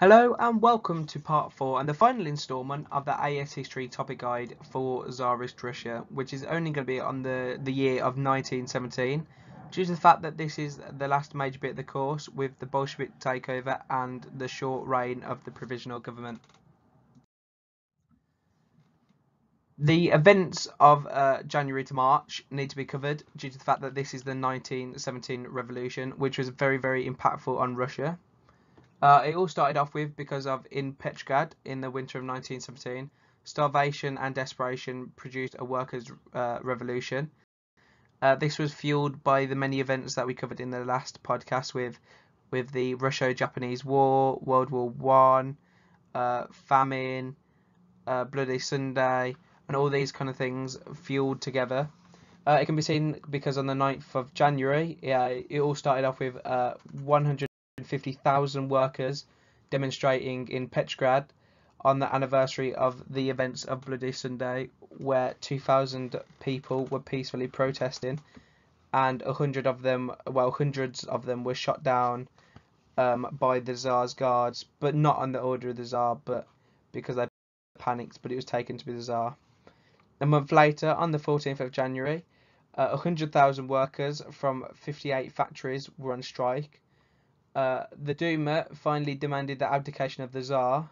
Hello and welcome to part 4 and the final instalment of the AS History topic guide for Tsarist Russia, which is only going to be on the, the year of 1917, due to the fact that this is the last major bit of the course with the Bolshevik takeover and the short reign of the provisional government. The events of uh, January to March need to be covered due to the fact that this is the 1917 revolution, which was very, very impactful on Russia. Uh, it all started off with because of in Petrograd in the winter of 1917, starvation and desperation produced a workers' uh, revolution. Uh, this was fueled by the many events that we covered in the last podcast with with the Russo-Japanese War, World War One, uh, famine, uh, Bloody Sunday, and all these kind of things fueled together. Uh, it can be seen because on the 9th of January, yeah, it all started off with uh, 150,000 workers demonstrating in Petrograd on the anniversary of the events of Bloody Sunday, where 2,000 people were peacefully protesting, and a hundred of them, well, hundreds of them were shot down um, by the Tsar's guards, but not on the order of the Tsar, but because they panicked, but it was taken to be the Tsar. A month later, on the 14th of January, uh, 100,000 workers from 58 factories were on strike. Uh, the Duma finally demanded the abdication of the Tsar,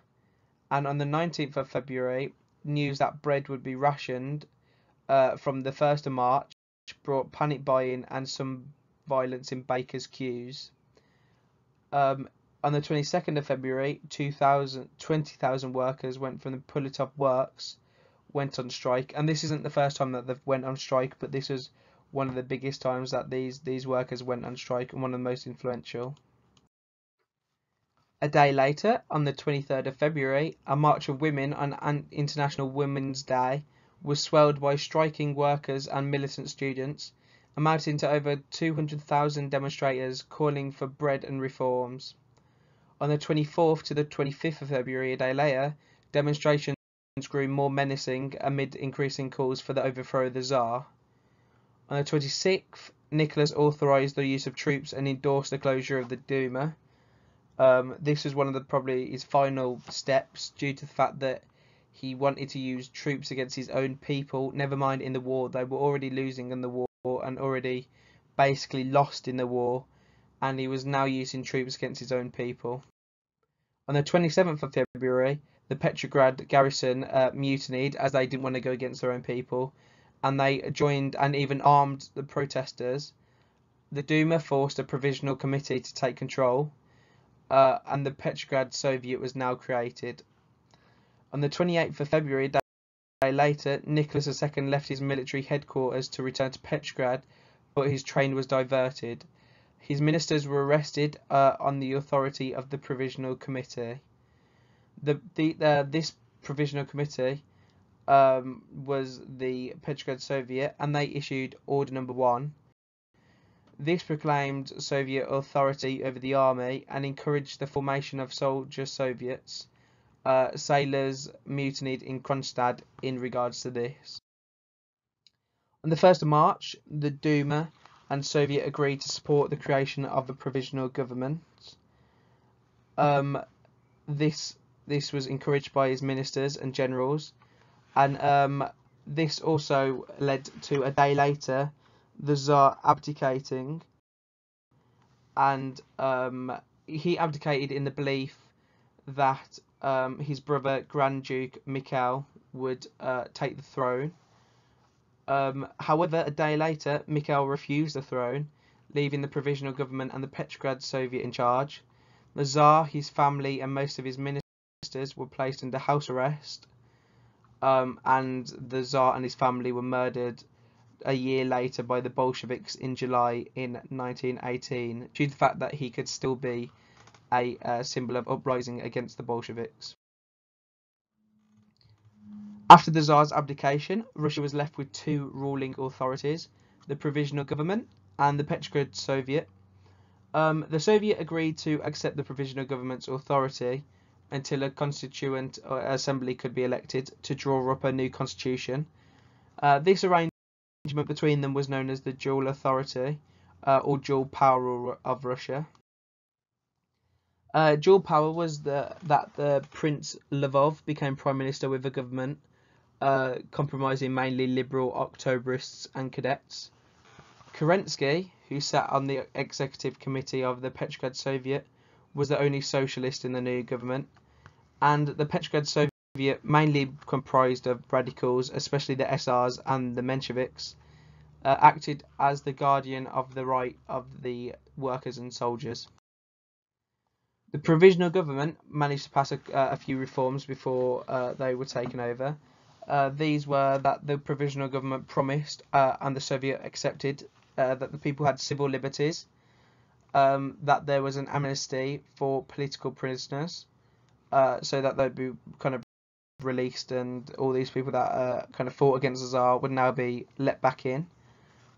and on the 19th of February, news that bread would be rationed uh, from the 1st of March brought panic buying and some violence in bakers' queues. Um, on the 22nd of February, 20,000 workers went from the Putilov works went on strike, and this isn't the first time that they've went on strike, but this was one of the biggest times that these these workers went on strike and one of the most influential. A day later, on the 23rd of February, a march of women on International Women's Day was swelled by striking workers and militant students, amounting to over 200,000 demonstrators calling for bread and reforms. On the 24th to the 25th of February, a day later, demonstrations grew more menacing amid increasing calls for the overthrow of the Tsar. On the 26th, Nicholas authorised the use of troops and endorsed the closure of the Duma. Um, this was one of the probably his final steps due to the fact that he wanted to use troops against his own people. Never mind in the war, they were already losing in the war and already basically lost in the war, and he was now using troops against his own people. On the 27th of February, the Petrograd garrison uh, mutinied as they didn't want to go against their own people, and they joined and even armed the protesters. The Duma forced a provisional committee to take control, uh, and the Petrograd Soviet was now created. On the 28th of February, a day later, Nicholas II left his military headquarters to return to Petrograd, but his train was diverted. His ministers were arrested uh, on the authority of the Provisional Committee the the uh, this provisional committee um, was the Petrograd Soviet, and they issued Order Number One. This proclaimed Soviet authority over the army and encouraged the formation of soldier Soviets. Uh, sailors mutinied in Kronstadt in regards to this. On the 1st of March, the Duma and Soviet agreed to support the creation of a provisional government. Um, this this was encouraged by his ministers and generals, and um, this also led to a day later the Tsar abdicating, and um, he abdicated in the belief that um, his brother Grand Duke Mikhail would uh, take the throne. Um, however, a day later, Mikhail refused the throne, leaving the provisional government and the Petrograd Soviet in charge. The Tsar, his family, and most of his ministers were placed under house arrest, um, and the Tsar and his family were murdered a year later by the Bolsheviks in July in 1918, due to the fact that he could still be a, a symbol of uprising against the Bolsheviks. After the Tsar's abdication, Russia was left with two ruling authorities, the Provisional Government and the Petrograd Soviet. Um, the Soviet agreed to accept the Provisional Government's authority until a constituent assembly could be elected to draw up a new constitution. Uh, this arrangement between them was known as the dual authority uh, or dual power of Russia. Uh, dual power was the, that the Prince Lvov became prime minister with a government uh, compromising mainly liberal Octoberists and cadets. Kerensky, who sat on the executive committee of the Petrograd Soviet, was the only socialist in the new government, and the Petrograd Soviet mainly comprised of radicals, especially the SRs and the Mensheviks, uh, acted as the guardian of the right of the workers and soldiers. The provisional government managed to pass a, uh, a few reforms before uh, they were taken over. Uh, these were that the provisional government promised uh, and the Soviet accepted uh, that the people had civil liberties, um, that there was an amnesty for political prisoners, so that they'd be kind of released and all these people that kind of fought against the Tsar would now be let back in.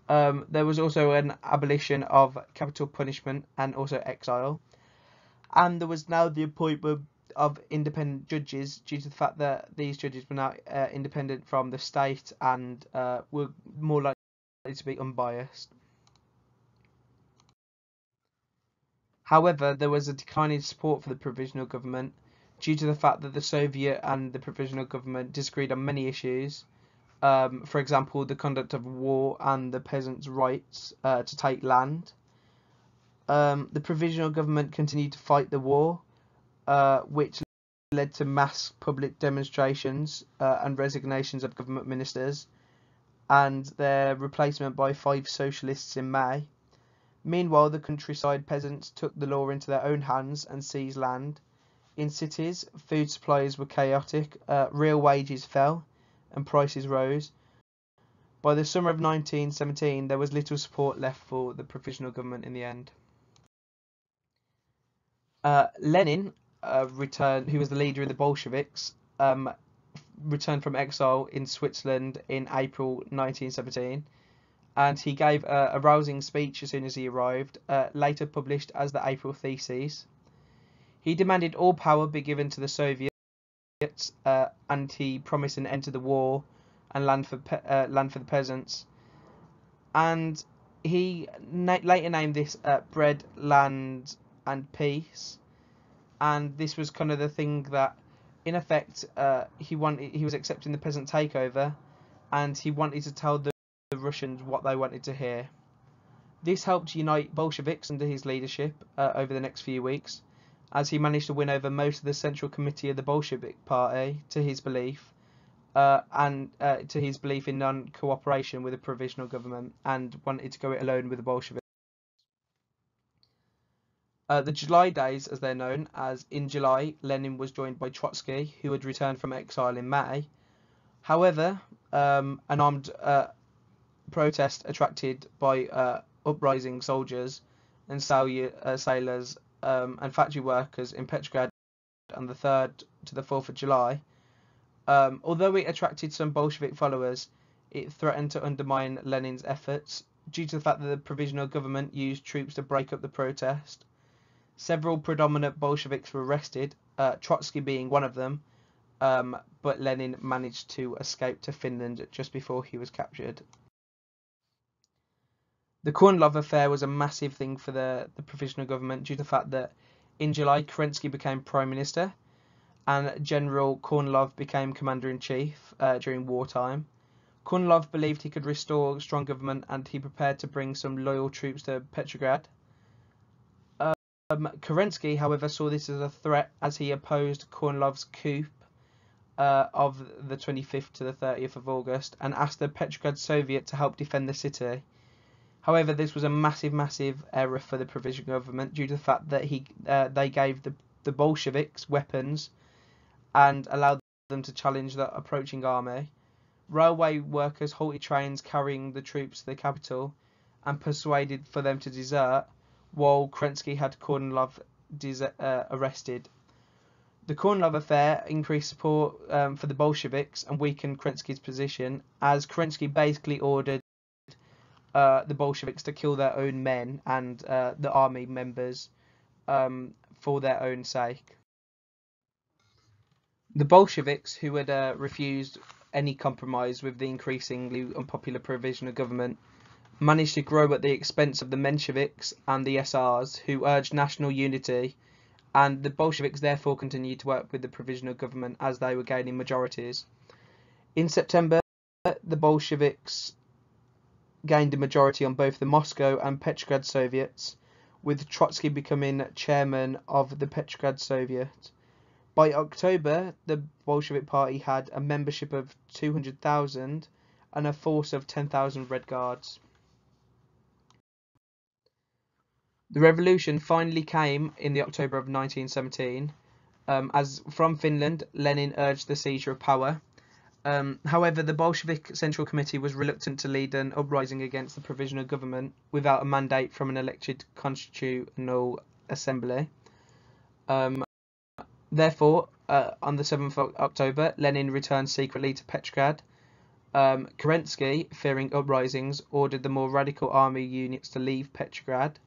Um, there was also an abolition of capital punishment and also exile and there was now the appointment of independent judges due to the fact that these judges were now uh, independent from the state and uh, were more likely to be unbiased. However, there was a declining support for the provisional government due to the fact that the Soviet and the provisional government disagreed on many issues. Um, for example, the conduct of war and the peasants' rights uh, to take land um, the provisional government continued to fight the war, uh, which led to mass public demonstrations uh, and resignations of government ministers, and their replacement by five socialists in May. Meanwhile, the countryside peasants took the law into their own hands and seized land. In cities, food supplies were chaotic, uh, real wages fell, and prices rose. By the summer of 1917, there was little support left for the provisional government in the end. Uh, Lenin uh, returned, who was the leader of the Bolsheviks, um, returned from exile in Switzerland in April 1917, and he gave a, a rousing speech as soon as he arrived, uh, later published as the April Theses. He demanded all power be given to the Soviets, uh, and he promised an end to the war and land for uh, land for the peasants. And he na later named this uh, bread, land, and peace. And this was kind of the thing that, in effect, uh, he wanted. He was accepting the peasant takeover, and he wanted to tell the, Russians what they wanted to hear. This helped unite Bolsheviks under his leadership uh, over the next few weeks, as he managed to win over most of the Central Committee of the Bolshevik Party to his belief, uh, and uh, to his belief in non-cooperation with the provisional government, and wanted to go it alone with the Bolsheviks. Uh, the July days, as they're known, as in July, Lenin was joined by Trotsky, who had returned from exile in May. However, um, an armed uh, protest attracted by uh, uprising soldiers and uh, sailors um, and factory workers in Petrograd on the 3rd to the 4th of July. Um, although it attracted some Bolshevik followers, it threatened to undermine Lenin's efforts due to the fact that the provisional government used troops to break up the protest. Several predominant Bolsheviks were arrested, uh, Trotsky being one of them, um, but Lenin managed to escape to Finland just before he was captured. The Kornilov affair was a massive thing for the, the provisional government due to the fact that in July Kerensky became prime minister and General Kornilov became commander in chief uh, during wartime. Kornilov believed he could restore strong government and he prepared to bring some loyal troops to Petrograd. Um, Kerensky, however, saw this as a threat as he opposed Kornilov's coup uh, of the 25th to the 30th of August and asked the Petrograd Soviet to help defend the city. However, this was a massive, massive error for the provisional government due to the fact that he uh, they gave the, the Bolsheviks weapons and allowed them to challenge the approaching army. Railway workers halted trains carrying the troops to the capital and persuaded for them to desert while Kerensky had Kornilov uh, arrested. The Kornilov affair increased support um, for the Bolsheviks and weakened Kerensky's position, as Kerensky basically ordered uh, the Bolsheviks to kill their own men and uh, the army members um, for their own sake. The Bolsheviks, who had uh, refused any compromise with the increasingly unpopular provisional government, managed to grow at the expense of the Mensheviks and the SRs, who urged national unity and the Bolsheviks therefore continued to work with the provisional government as they were gaining majorities. In September, the Bolsheviks gained a majority on both the Moscow and Petrograd Soviets, with Trotsky becoming chairman of the Petrograd Soviet. By October, the Bolshevik Party had a membership of 200,000 and a force of 10,000 Red Guards. The revolution finally came in the October of 1917, um, as from Finland, Lenin urged the seizure of power. Um, however, the Bolshevik Central Committee was reluctant to lead an uprising against the provisional government without a mandate from an elected constitutional assembly. Um, therefore, uh, on the 7th of October, Lenin returned secretly to Petrograd. Um, Kerensky, fearing uprisings, ordered the more radical army units to leave Petrograd.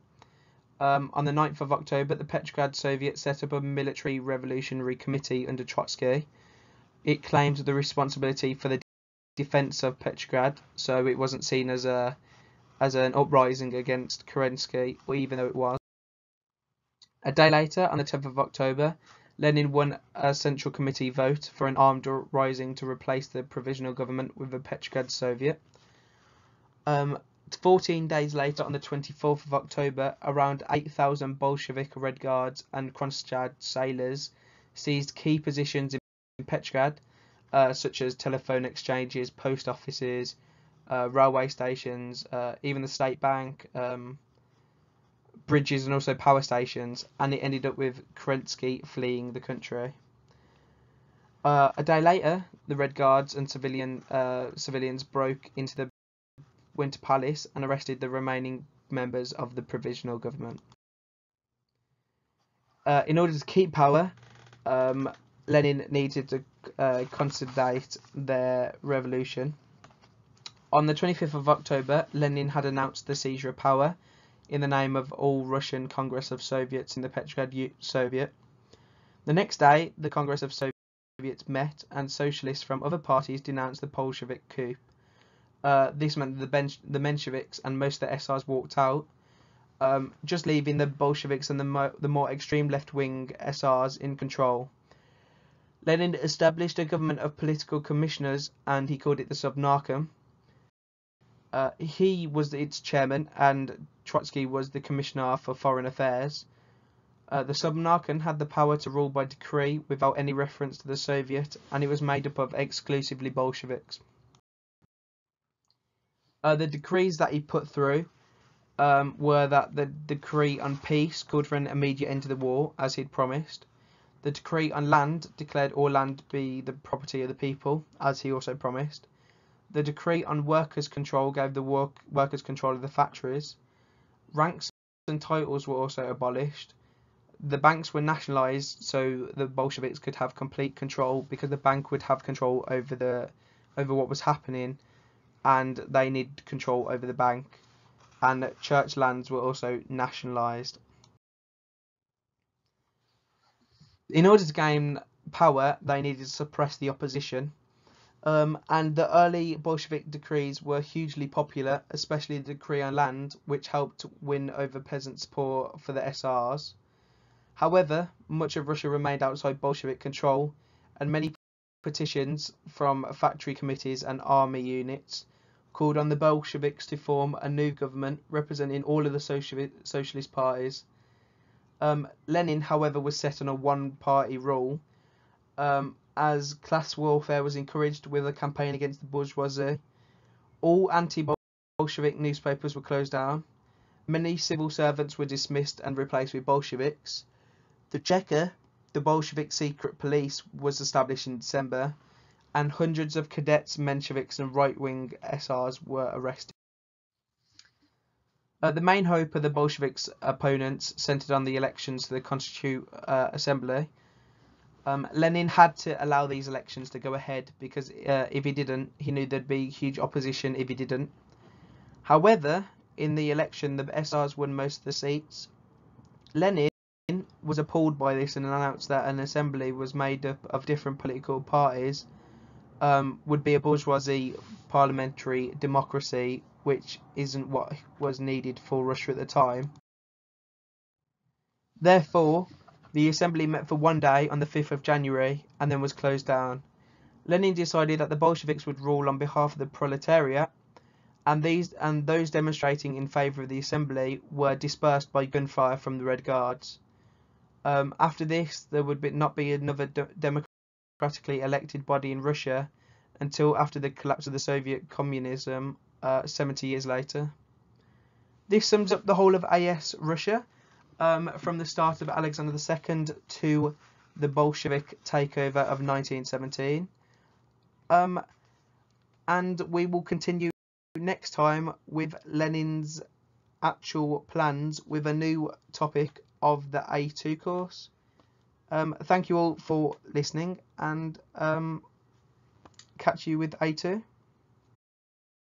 Um, on the 9th of October, the Petrograd Soviet set up a military revolutionary committee under Trotsky. It claimed the responsibility for the defense of Petrograd, so it wasn't seen as a as an uprising against Kerensky, even though it was. A day later, on the 10th of October, Lenin won a Central Committee vote for an armed rising to replace the provisional government with a Petrograd Soviet. Um, 14 days later, on the 24th of October, around 8,000 Bolshevik Red Guards and Kronstadt sailors seized key positions in Petrograd, uh, such as telephone exchanges, post offices, uh, railway stations, uh, even the state bank, um, bridges, and also power stations. And it ended up with Kerensky fleeing the country. Uh, a day later, the Red Guards and civilian uh, civilians broke into the Winter Palace and arrested the remaining members of the provisional government. Uh, in order to keep power, um, Lenin needed to uh, consolidate their revolution. On the 25th of October, Lenin had announced the seizure of power in the name of All Russian Congress of Soviets in the Petrograd Soviet. The next day, the Congress of Soviets met and socialists from other parties denounced the Bolshevik coup. Uh, this meant the, bench, the Mensheviks and most of the SRs walked out, um, just leaving the Bolsheviks and the, mo the more extreme left-wing SRs in control. Lenin established a government of political commissioners and he called it the Sovnarkom. Uh, he was its chairman and Trotsky was the commissioner for foreign affairs. Uh, the Sovnarkom had the power to rule by decree without any reference to the Soviet and it was made up of exclusively Bolsheviks. Uh, the decrees that he put through um, were that the decree on peace called for an immediate end to the war, as he'd promised. The decree on land declared all land to be the property of the people, as he also promised. The decree on workers' control gave the work workers control of the factories. Ranks and titles were also abolished. The banks were nationalised, so the Bolsheviks could have complete control because the bank would have control over the over what was happening and they need control over the bank. And church lands were also nationalised. In order to gain power, they needed to suppress the opposition. Um, and the early Bolshevik decrees were hugely popular, especially the decree on land, which helped win over peasant support for the SRs. However, much of Russia remained outside Bolshevik control, and many petitions from factory committees and army units called on the Bolsheviks to form a new government representing all of the socialist parties. Um, Lenin, however, was set on a one-party rule, um, as class warfare was encouraged with a campaign against the bourgeoisie. All anti-Bolshevik newspapers were closed down. Many civil servants were dismissed and replaced with Bolsheviks. The Cheka, the Bolshevik secret police, was established in December, and hundreds of cadets, Mensheviks, and right wing SRs were arrested. Uh, the main hope of the Bolsheviks' opponents centered on the elections to the Constituent uh, Assembly. Um, Lenin had to allow these elections to go ahead because uh, if he didn't, he knew there'd be huge opposition if he didn't. However, in the election, the SRs won most of the seats. Lenin was appalled by this and announced that an assembly was made up of different political parties um, would be a bourgeoisie parliamentary democracy, which isn't what was needed for Russia at the time. Therefore, The assembly met for one day on the 5th of January and then was closed down. Lenin decided that the Bolsheviks would rule on behalf of the proletariat, and these and those demonstrating in favour of the assembly were dispersed by gunfire from the Red Guards. Um, after this, there would be, not be another de- democratically elected body in Russia until after the collapse of the Soviet communism uh, 70 years later. This sums up the whole of AS Russia, um, from the start of Alexander II to the Bolshevik takeover of 1917. Um, and we will continue next time with Lenin's actual plans with a new topic of the A2 course. Um, thank you all for listening and um, catch you with A2.